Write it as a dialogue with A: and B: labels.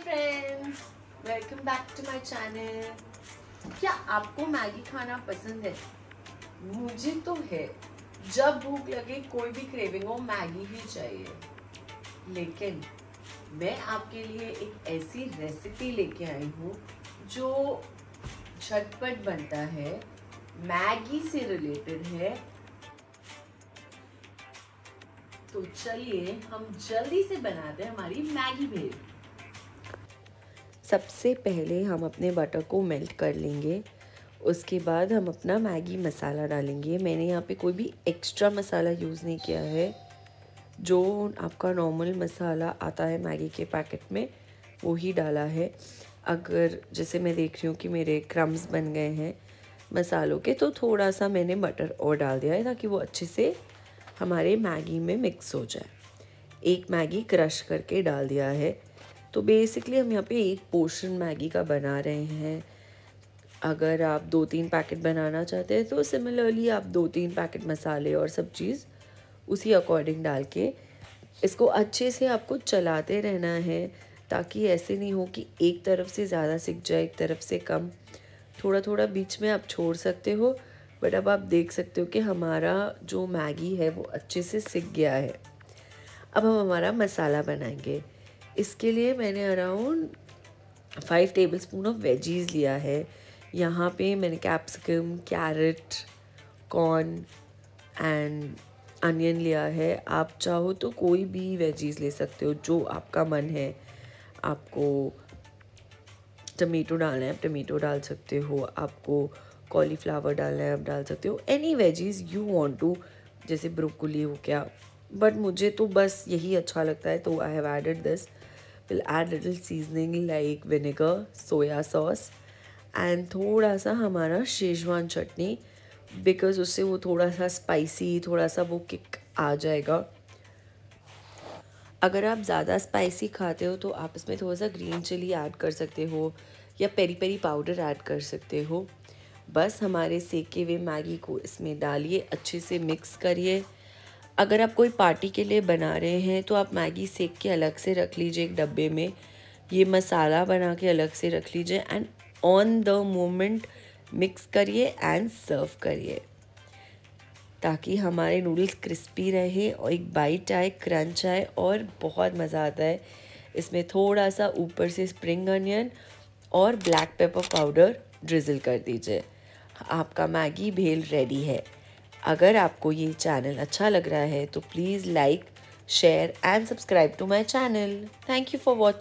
A: Friends welcome back to my channel क्या आपको Maggi खाना पसंद है? मुझे तो है। जब भूख लगे, कोई भी क्रेविंग हो, मैगी ही चाहिए। लेकिन मैं आपके लिए एक ऐसी रेसिपी लेके आई हूँ, जो झटपट बनता है, मैगी से रिलेटेड है। तो चलिए, हम जल्दी से बनाते हैं हमारी मैगी भेल।
B: सबसे पहले हम अपने बटर को मेल्ट कर लेंगे। उसके बाद हम अपना मैगी मसाला डालेंगे। मैंने यहाँ पे कोई भी एक्स्ट्रा मसाला यूज़ नहीं किया है। जो आपका नॉर्मल मसाला आता है मैगी के पैकेट में, वो ही डाला है। अगर जैसे मैं देख रही हूँ कि मेरे क्रम्स बन गए हैं मसालों के तो थोड़ा सा मैंने बटर और डाल दिया है ताकि वो अच्छे से हमारे मैगी में मिक्स हो जाए। एक मैगी क्रश करके डाल दिया है। तो बेसिकली हम यहाँ पे एक पोर्शन मैगी का बना रहे हैं। अगर आप दो तीन पैकेट बनाना चाहते हैं तो सिमिलरली आप दो तीन पैकेट मसाले और सब चीज़ उसी अकॉर्डिंग डाल के इसको अच्छे से आपको चलाते रहना है, ताकि ऐसे नहीं हो कि एक तरफ़ से ज़्यादा सीख जाए, एक तरफ़ से कम। थोड़ा थोड़ा बीच में आप छोड़ सकते हो बट अब आप देख सकते हो कि हमारा जो मैगी है, वो अच्छे से सिक गया है। अब हम हमारा मसाला बनाएँगे। इसके लिए मैंने around five tablespoon of veggies लिया है। यहाँ पे मैंने capsicum carrot corn and onion लिया है। आप चाहो तो कोई भी वेजीज़ ले सकते हो, जो आपका मन है। आपको टमेटो डालना है, आप टमेटो डाल सकते हो। आपको कॉलीफ्लावर डालना है, आप डाल सकते हो। Any veggies you want to जैसे ब्रोकली हो क्या बट मुझे तो बस यही अच्छा लगता है तो I have added this will add little seasoning like vinegar soya sauce and थोड़ा सा हमारा शेजवान चटनी बिकॉज़ उससे वो थोड़ा सा स्पाइसी थोड़ा सा वो किक आ जाएगा। अगर आप ज़्यादा स्पाइसी खाते हो तो आप इसमें थोड़ा सा ग्रीन चिली ऐड कर सकते हो, या पेरी पेरी पाउडर ऐड कर सकते हो। बस हमारे सेके हुए मैगी को इसमें डालिए, अच्छे से मिक्स करिए। अगर आप कोई पार्टी के लिए बना रहे हैं तो आप मैगी सेक के अलग से रख लीजिए एक डब्बे में। ये मसाला बना के अलग से रख लीजिए and on the moment mix करिए एंड सर्व करिए। ताकि हमारे नूडल्स क्रिस्पी रहे और एक बाइट आए क्रंच आए और बहुत मज़ा आता है। इसमें थोड़ा सा ऊपर से स्प्रिंग अनियन और ब्लैक पेपर पाउडर ड्रिजल कर दीजिए। आपका मैगी भेल रेडी है। अगर आपको ये चैनल अच्छा लग रहा है तो please like, share, and subscribe to my channel. Thank you for watching